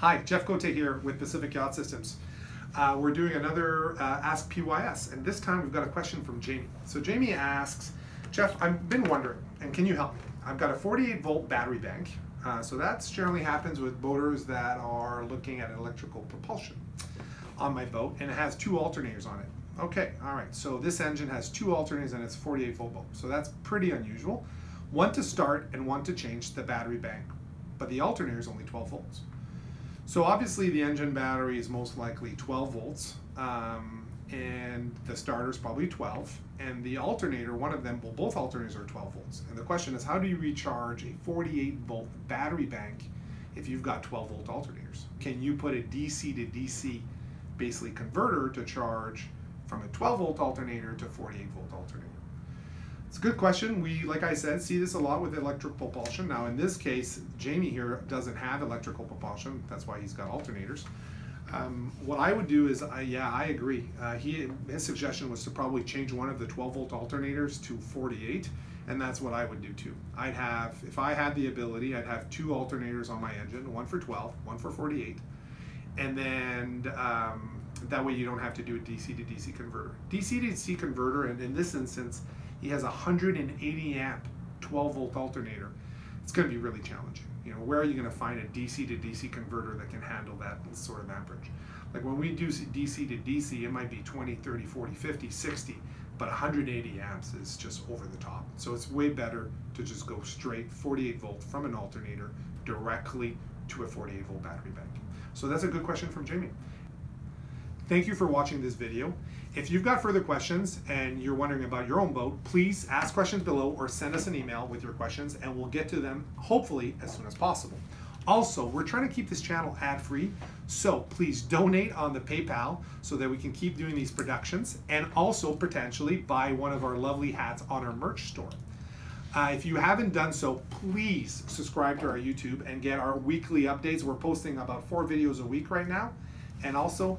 Hi, Jeff Cote here with Pacific Yacht Systems. Uh, we're doing another uh, Ask PYS, and this time we've got a question from Jamie. So Jamie asks, Jeff, I've been wondering, and can you help me? I've got a 48 volt battery bank, uh, so that generally happens with boaters that are looking at electrical propulsion on my boat, and it has two alternators on it. Okay, all right, so this engine has two alternators and it's 48 volt boat, so that's pretty unusual. One to start and one to change the battery bank, but the alternator is only 12 volts. So obviously the engine battery is most likely 12 volts, um, and the starter is probably 12, and the alternator, one of them, well both alternators are 12 volts. And the question is how do you recharge a 48 volt battery bank if you've got 12 volt alternators? Can you put a DC to DC basically converter to charge from a 12 volt alternator to 48 volt alternator? Good question. We, like I said, see this a lot with electric propulsion. Now in this case, Jamie here doesn't have electrical propulsion. That's why he's got alternators. Um, what I would do is, uh, yeah, I agree. Uh, he his suggestion was to probably change one of the 12 volt alternators to 48, and that's what I would do too. I'd have, if I had the ability, I'd have two alternators on my engine, one for 12, one for 48, and then um, that way you don't have to do a DC to DC converter. DC to DC converter, and in this instance, he has a 180 amp 12 volt alternator. It's going to be really challenging. You know, where are you going to find a DC to DC converter that can handle that sort of amperage? Like when we do DC to DC, it might be 20, 30, 40, 50, 60, but 180 amps is just over the top. So it's way better to just go straight 48 volt from an alternator directly to a 48 volt battery bank. So that's a good question from Jamie. Thank you for watching this video. If you've got further questions and you're wondering about your own boat, please ask questions below or send us an email with your questions and we'll get to them hopefully as soon as possible. Also, we're trying to keep this channel ad-free, so please donate on the PayPal so that we can keep doing these productions and also potentially buy one of our lovely hats on our merch store. Uh, if you haven't done so, please subscribe to our YouTube and get our weekly updates. We're posting about four videos a week right now. And also,